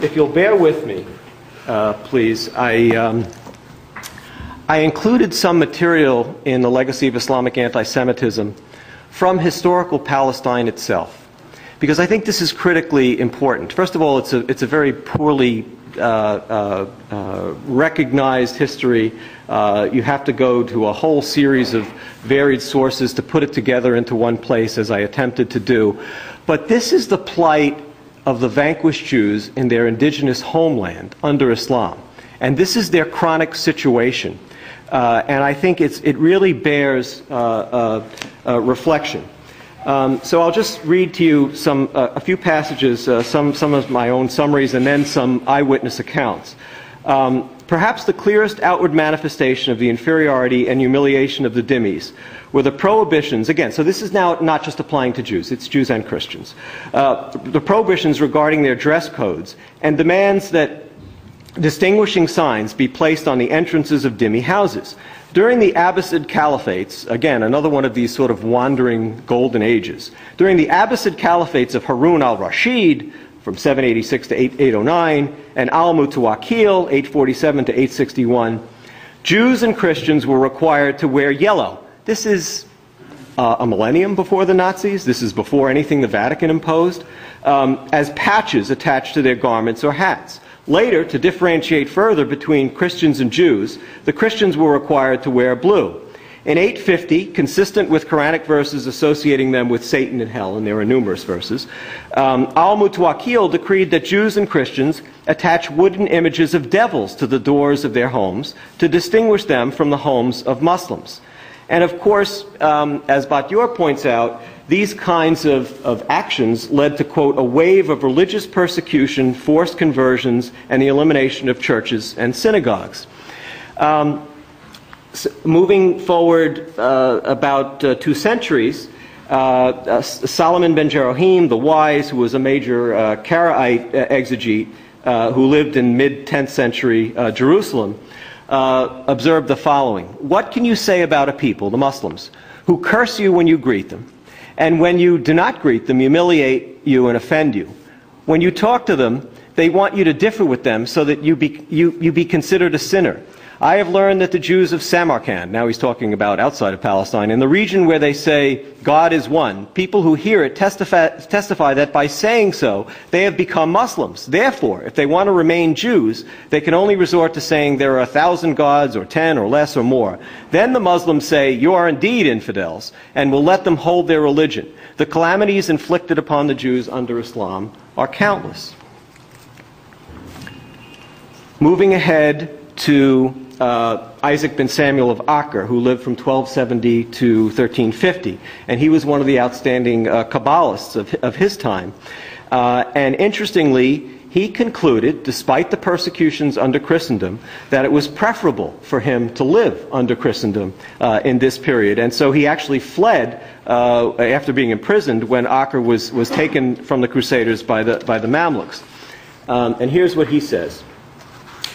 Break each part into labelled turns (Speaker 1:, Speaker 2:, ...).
Speaker 1: If you'll bear with me, uh, please, I, um, I included some material in the legacy of Islamic anti-Semitism from historical Palestine itself, because I think this is critically important. First of all, it's a, it's a very poorly uh, uh, uh, recognized history. Uh, you have to go to a whole series of varied sources to put it together into one place, as I attempted to do. But this is the plight of the vanquished Jews in their indigenous homeland under Islam. And this is their chronic situation. Uh, and I think it really bears uh, uh, uh, reflection. Um, so I'll just read to you some, uh, a few passages, uh, some, some of my own summaries, and then some eyewitness accounts. Um, perhaps the clearest outward manifestation of the inferiority and humiliation of the dhimmis were the prohibitions, again, so this is now not just applying to Jews, it's Jews and Christians, uh, the prohibitions regarding their dress codes and demands that distinguishing signs be placed on the entrances of dhimmi houses. During the Abbasid Caliphates, again, another one of these sort of wandering golden ages, during the Abbasid Caliphates of Harun al Rashid from 786 to 809 and al Mutawakkil 847 to 861, Jews and Christians were required to wear yellow. This is uh, a millennium before the Nazis. This is before anything the Vatican imposed, um, as patches attached to their garments or hats. Later, to differentiate further between Christians and Jews, the Christians were required to wear blue. In 850, consistent with Quranic verses associating them with Satan and hell, and there are numerous verses, um, Al Mutawakkil decreed that Jews and Christians attach wooden images of devils to the doors of their homes to distinguish them from the homes of Muslims. And of course, um, as Bat Ye'or points out, these kinds of, of actions led to, quote, a wave of religious persecution, forced conversions, and the elimination of churches and synagogues. Um, moving forward uh, about uh, two centuries, uh, uh Solomon ben Jerohim, the wise, who was a major Karaite exegete who lived in mid 10th century Jerusalem, observed the following What can you say about a people, the Muslims, who curse you when you greet them? And when you do not greet them, humiliate you and offend you. When you talk to them, they want you to differ with them so that you be, you, you be considered a sinner. I have learned that the Jews of Samarkand, now he's talking about outside of Palestine, in the region where they say God is one, people who hear it testify, testify, that by saying so, they have become Muslims. Therefore, if they want to remain Jews, they can only resort to saying there are a thousand gods, or ten, or less, or more. Then the Muslims say, You are indeed infidels, and will let them hold their religion. The calamities inflicted upon the Jews under Islam are countless. Moving ahead to uh, Isaac ben Samuel of Acre, who lived from 1270 to 1350. And he was one of the outstanding uh, Kabbalists of, of his time. Uh, and interestingly, he concluded, despite the persecutions under Christendom, that it was preferable for him to live under Christendom uh, in this period. And so he actually fled uh, after being imprisoned when Acre was, was taken from the Crusaders by the, by the Mamluks. Um, and here's what he says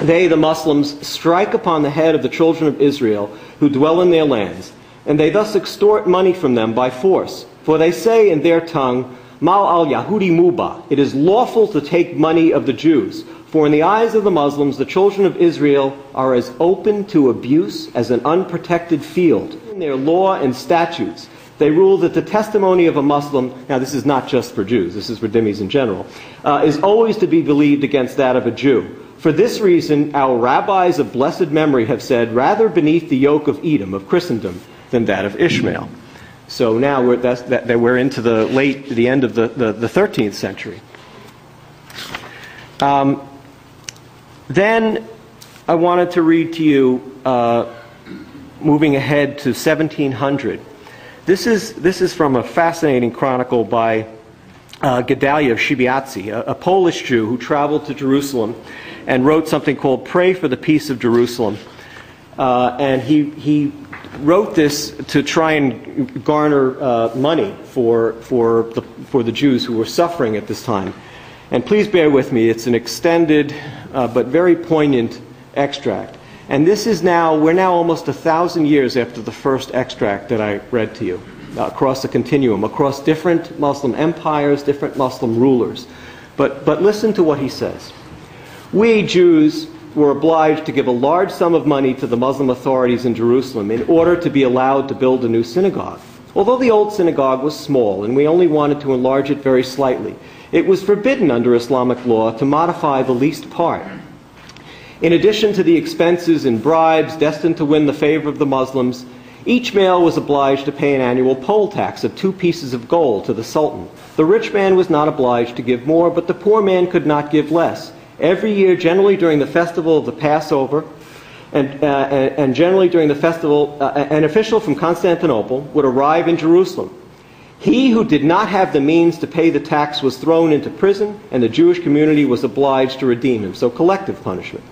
Speaker 1: they, the Muslims, strike upon the head of the children of Israel who dwell in their lands, and they thus extort money from them by force. For they say in their tongue, Mal al Yahudi Muba, it is lawful to take money of the Jews. For in the eyes of the Muslims, the children of Israel are as open to abuse as an unprotected field. In their law and statutes, they rule that the testimony of a Muslim, now this is not just for Jews, this is for dhimmis in general, uh, is always to be believed against that of a Jew. For this reason, our rabbis of blessed memory have said, rather beneath the yoke of Edom, of Christendom, than that of Ishmael. So now we're, that, we're into the late, the end of the, the, the 13th century. Um, then I wanted to read to you, uh, moving ahead to 1700. This is, this is from a fascinating chronicle by uh, Gedalia of Shibiatsi, a, a Polish Jew who traveled to Jerusalem and wrote something called Pray for the Peace of Jerusalem. Uh, and he, he wrote this to try and garner uh, money for, for, the, for the Jews who were suffering at this time. And please bear with me, it's an extended uh, but very poignant extract. And this is now, we're now almost a thousand years after the first extract that I read to you, uh, across the continuum, across different Muslim empires, different Muslim rulers. But, but listen to what he says. We Jews were obliged to give a large sum of money to the Muslim authorities in Jerusalem in order to be allowed to build a new synagogue. Although the old synagogue was small and we only wanted to enlarge it very slightly, it was forbidden under Islamic law to modify the least part. In addition to the expenses and bribes destined to win the favor of the Muslims, each male was obliged to pay an annual poll tax of two pieces of gold to the Sultan. The rich man was not obliged to give more, but the poor man could not give less. Every year, generally during the festival of the Passover, and, uh, and generally during the festival, uh, an official from Constantinople would arrive in Jerusalem. He who did not have the means to pay the tax was thrown into prison, and the Jewish community was obliged to redeem him. So, collective punishment.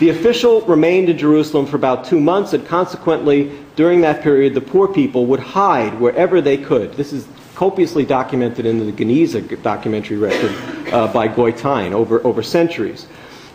Speaker 1: The official remained in Jerusalem for about two months, and consequently, during that period, the poor people would hide wherever they could. This is copiously documented in the Geniza documentary record uh, by Goitein over, over centuries.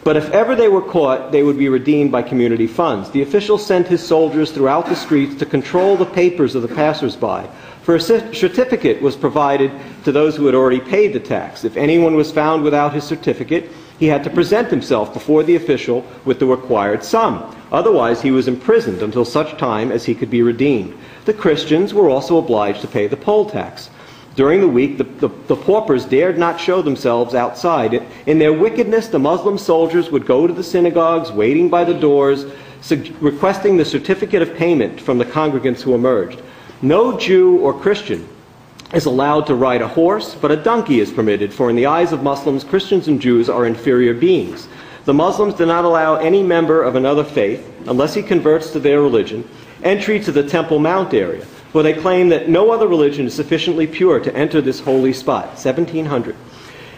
Speaker 1: But if ever they were caught, they would be redeemed by community funds. The official sent his soldiers throughout the streets to control the papers of the passersby. For a certificate was provided to those who had already paid the tax. If anyone was found without his certificate, he had to present himself before the official with the required sum. Otherwise, he was imprisoned until such time as he could be redeemed. The Christians were also obliged to pay the poll tax. During the week, the, the, the, paupers dared not show themselves outside. In their wickedness, the Muslim soldiers would go to the synagogues, waiting by the doors, requesting the certificate of payment from the congregants who emerged. No Jew or Christian is allowed to ride a horse, but a donkey is permitted, for in the eyes of Muslims, Christians and Jews are inferior beings. The Muslims do not allow any member of another faith, unless he converts to their religion, entry to the Temple Mount area, for they claim that no other religion is sufficiently pure to enter this holy spot. 1700.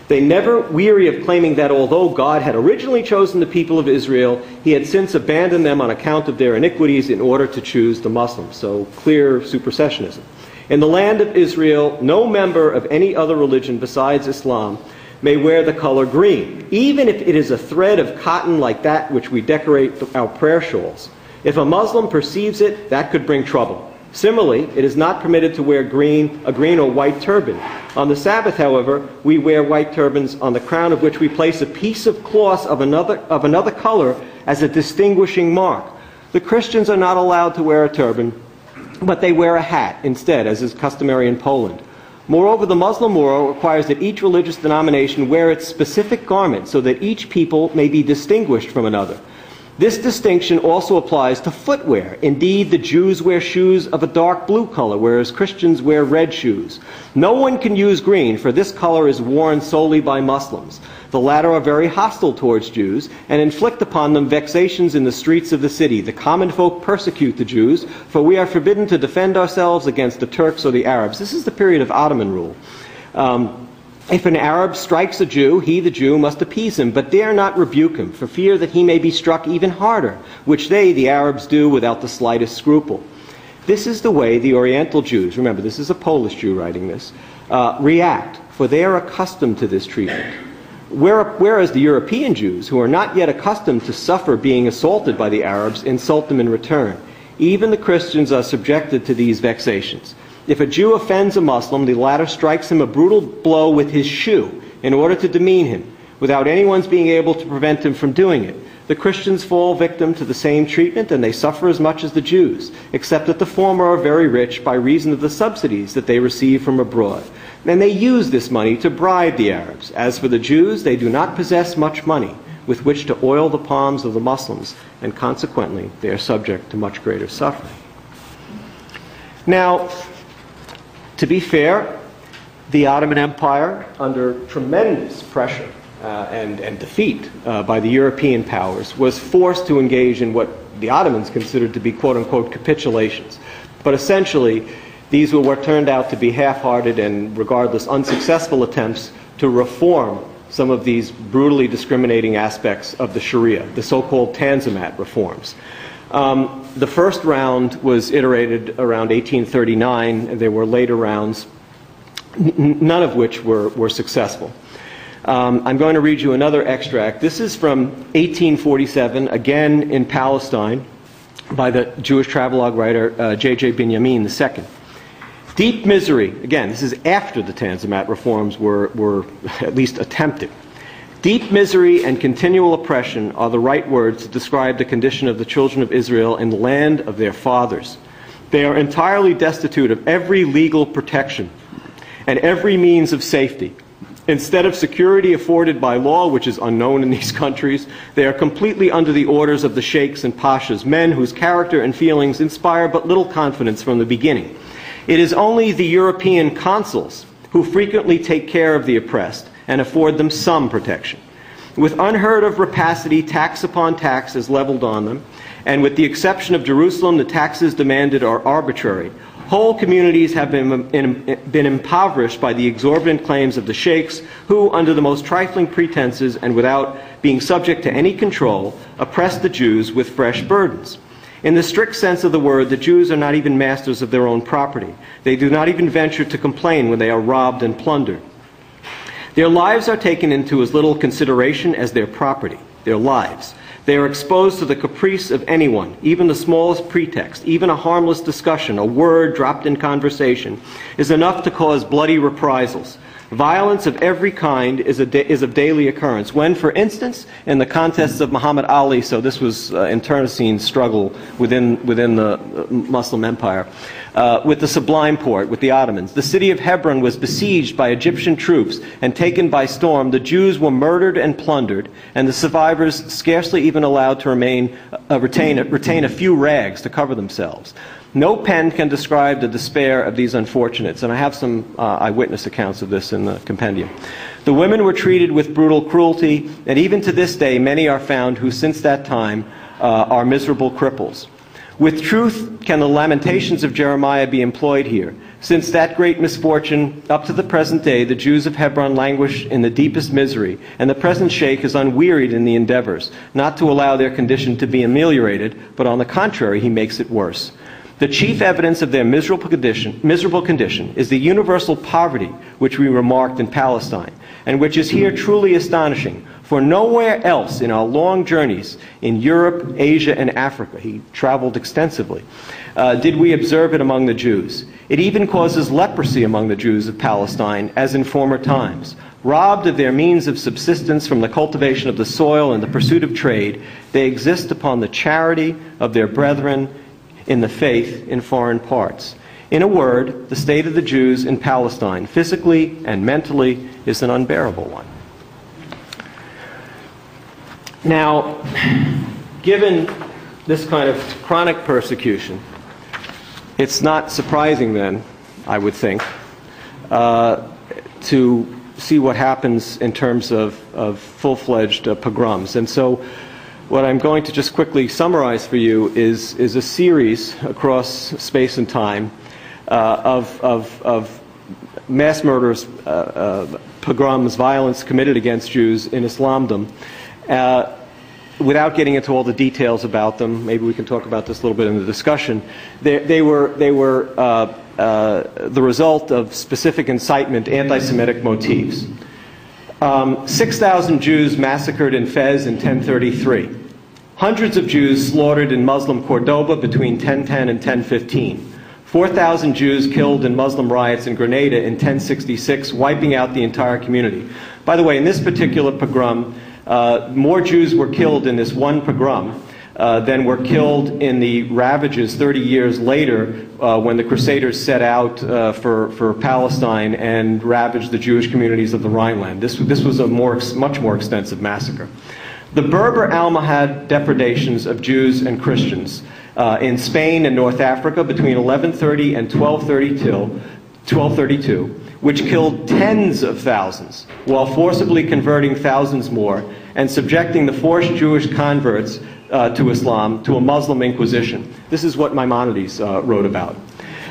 Speaker 1: They never weary of claiming that although God had originally chosen the people of Israel, he had since abandoned them on account of their iniquities in order to choose the Muslims. So clear supersessionism. In the land of Israel, no member of any other religion besides Islam may wear the color green, even if it is a thread of cotton like that which we decorate our prayer shawls. If a Muslim perceives it, that could bring trouble. Similarly, it is not permitted to wear green, a green or white turban. On the Sabbath, however, we wear white turbans on the crown of which we place a piece of cloth of another, of another color as a distinguishing mark. The Christians are not allowed to wear a turban, but they wear a hat instead, as is customary in Poland. Moreover, the Muslim law requires that each religious denomination wear its specific garment so that each people may be distinguished from another. This distinction also applies to footwear. Indeed, the Jews wear shoes of a dark blue color, whereas Christians wear red shoes. No one can use green, for this color is worn solely by Muslims. The latter are very hostile towards Jews and inflict upon them vexations in the streets of the city. The common folk persecute the Jews, for we are forbidden to defend ourselves against the Turks or the Arabs. This is the period of Ottoman rule. Um, if an Arab strikes a Jew, he, the Jew, must appease him, but dare not rebuke him, for fear that he may be struck even harder, which they, the Arabs, do without the slightest scruple. This is the way the Oriental Jews, remember, this is a Polish Jew writing this, uh, react, for they are accustomed to this treatment. Whereas the European Jews, who are not yet accustomed to suffer being assaulted by the Arabs, insult them in return. Even the Christians are subjected to these vexations. If a Jew offends a Muslim, the latter strikes him a brutal blow with his shoe in order to demean him, without anyone's being able to prevent him from doing it. The Christians fall victim to the same treatment, and they suffer as much as the Jews, except that the former are very rich by reason of the subsidies that they receive from abroad. And they use this money to bribe the Arabs. As for the Jews, they do not possess much money with which to oil the palms of the Muslims, and consequently, they are subject to much greater suffering. Now, to be fair, the Ottoman Empire, under tremendous pressure uh, and, and defeat uh, by the European powers, was forced to engage in what the Ottomans considered to be quote unquote capitulations. But essentially, these were what turned out to be half hearted and, regardless, unsuccessful attempts to reform some of these brutally discriminating aspects of the Sharia, the so called Tanzimat reforms. Um, the first round was iterated around 1839. There were later rounds, none of which were, were successful. Um, I'm going to read you another extract. This is from 1847, again in Palestine, by the Jewish travelogue writer uh, J.J. Binyamin II. Deep misery, again, this is after the Tanzimat reforms were, were at least attempted. Deep misery and continual oppression are the right words to describe the condition of the children of Israel in the land of their fathers. They are entirely destitute of every legal protection and every means of safety. Instead of security afforded by law, which is unknown in these countries, they are completely under the orders of the sheikhs and pashas, men whose character and feelings inspire but little confidence from the beginning. It is only the European consuls who frequently take care of the oppressed and afford them some protection. With unheard of rapacity, tax upon tax is leveled on them, and with the exception of Jerusalem, the taxes demanded are arbitrary. Whole communities have been, been impoverished by the exorbitant claims of the sheikhs, who, under the most trifling pretenses and without being subject to any control, oppress the Jews with fresh burdens. In the strict sense of the word, the Jews are not even masters of their own property. They do not even venture to complain when they are robbed and plundered. Their lives are taken into as little consideration as their property, their lives. They are exposed to the caprice of anyone, even the smallest pretext, even a harmless discussion, a word dropped in conversation, is enough to cause bloody reprisals. Violence of every kind is, a is, of daily occurrence. When, for instance, in the contests of Muhammad Ali, so this was uh, internecine struggle within, within the uh, Muslim empire, uh, with the Sublime Porte, with the Ottomans, the city of Hebron was besieged by Egyptian troops and taken by storm. The Jews were murdered and plundered, and the survivors scarcely even allowed to remain, uh, retain, retain a few rags to cover themselves. No pen can describe the despair of these unfortunates, and I have some uh, eyewitness accounts of this in the compendium. The women were treated with brutal cruelty, and even to this day, many are found who, since that time, uh, are miserable cripples. With truth can the lamentations of Jeremiah be employed here. Since that great misfortune, up to the present day, the Jews of Hebron languish in the deepest misery, and the present sheikh is unwearied in the endeavors, not to allow their condition to be ameliorated, but on the contrary, he makes it worse. The chief evidence of their miserable condition, miserable condition is the universal poverty which we remarked in Palestine, and which is here truly astonishing. For nowhere else in our long journeys in Europe, Asia, and Africa, he traveled extensively, uh, did we observe it among the Jews. It even causes leprosy among the Jews of Palestine, as in former times. Robbed of their means of subsistence from the cultivation of the soil and the pursuit of trade, they exist upon the charity of their brethren in the faith in foreign parts. In a word, the state of the Jews in Palestine, physically and mentally, is an unbearable one. Now, given this kind of chronic persecution, it's not surprising then, I would think, uh, to see what happens in terms of, of full fledged uh, pogroms. And so, what I'm going to just quickly summarize for you is, is a series across space and time uh, of, of, of, mass murders, uh, uh, pogroms, violence committed against Jews in Islamdom. Uh, without getting into all the details about them, maybe we can talk about this a little bit in the discussion. They, they were, they were uh, uh, the result of specific incitement, anti Semitic motifs. Um, 6,000 Jews massacred in Fez in 1033. Hundreds of Jews slaughtered in Muslim Cordoba between 1010 and 1015. 4,000 Jews killed in Muslim riots in Granada in 1066, wiping out the entire community. By the way, in this particular pogrom, uh, more Jews were killed in this one pogrom uh, than were killed in the ravages 30 years later uh, when the Crusaders set out uh, for, for Palestine and ravaged the Jewish communities of the Rhineland. This, this was a more, much more extensive massacre. The Berber Almohad depredations of Jews and Christians uh, in Spain and North Africa between 1130 and 1232, 1232, which killed tens of thousands while forcibly converting thousands more and subjecting the forced Jewish converts uh, to Islam to a Muslim inquisition. This is what Maimonides uh, wrote about.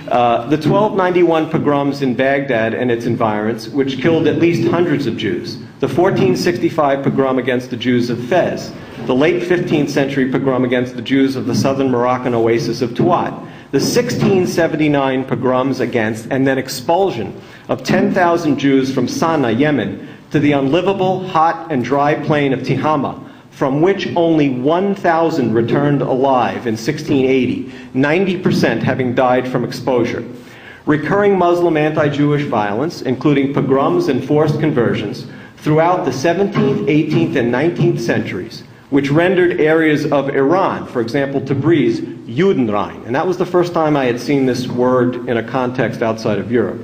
Speaker 1: Uh, the 1291 pogroms in Baghdad and its environs, which killed at least hundreds of Jews. The 1465 pogrom against the Jews of Fez. The late 15th century pogrom against the Jews of the southern Moroccan oasis of Tuat. The 1679 pogroms against and then expulsion of 10,000 Jews from Sana'a, Yemen, to the unlivable, hot, and dry plain of Tihama, from which only 1,000 returned alive in 1680, 90% having died from exposure. recurring Muslim anti-Jewish violence, including pogroms and forced conversions, throughout the 17th, 18th, and 19th centuries, which rendered areas of Iran, for example, Tabriz, Judenrein. And that was the first time I had seen this word in a context outside of Europe.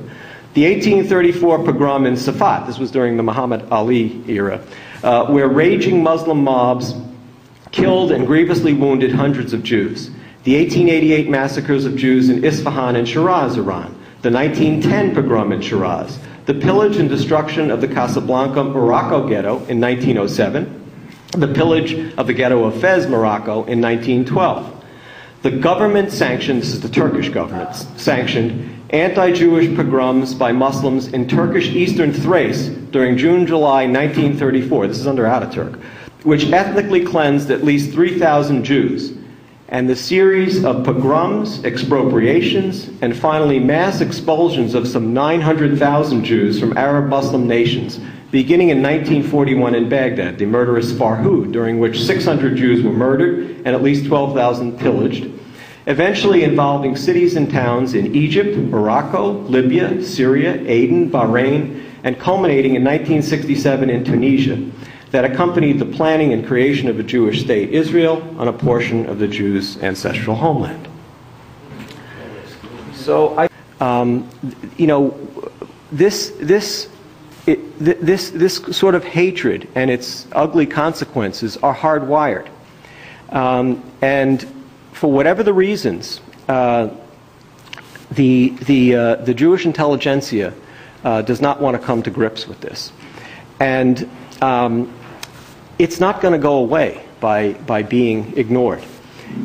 Speaker 1: The 1834 pogrom in Safed, this was during the Muhammad Ali era, uh, where raging Muslim mobs killed and grievously wounded hundreds of Jews. The 1888 massacres of Jews in Isfahan and Shiraz, Iran. The 1910 pogrom in Shiraz. The pillage and destruction of the Casablanca Morocco ghetto in 1907 the pillage of the ghetto of Fez, Morocco, in 1912. The government sanctioned, this is the Turkish government, sanctioned anti Jewish pogroms by Muslims in Turkish eastern Thrace during June July 1934. This is under Ataturk, which ethnically cleansed at least 3,000 Jews. And the series of pogroms, expropriations, and finally mass expulsions of some 900,000 Jews from Arab Muslim nations beginning in 1941 in Baghdad, the murderous Farhud, during which 600 Jews were murdered and at least 12,000 pillaged, eventually involving cities and towns in Egypt, Morocco, Libya, Syria, Aden, Bahrain, and culminating in 1967 in Tunisia, that accompanied the planning and creation of a Jewish state, Israel, on a portion of the Jews' ancestral homeland. So, I, um, you know, this, this it, th- this, this sort of hatred and its ugly consequences are hardwired. Um, and for whatever the reasons, uh, the, the, uh, the Jewish intelligentsia uh, does not want to come to grips with this. And um, it's not going to go away by, by being ignored.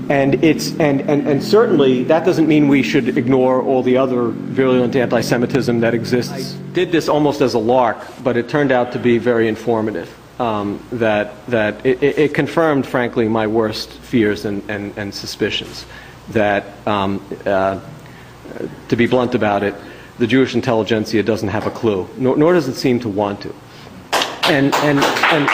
Speaker 1: And, it's, and, and, and certainly that doesn't mean we should ignore all the other virulent anti Semitism that exists. I did this almost as a lark, but it turned out to be very informative. Um, that that it, it, confirmed, frankly, my worst fears and, and, and suspicions. That, um, uh, to be blunt about it, the Jewish intelligentsia doesn't have a clue, nor, nor does it seem to want to. And, and, and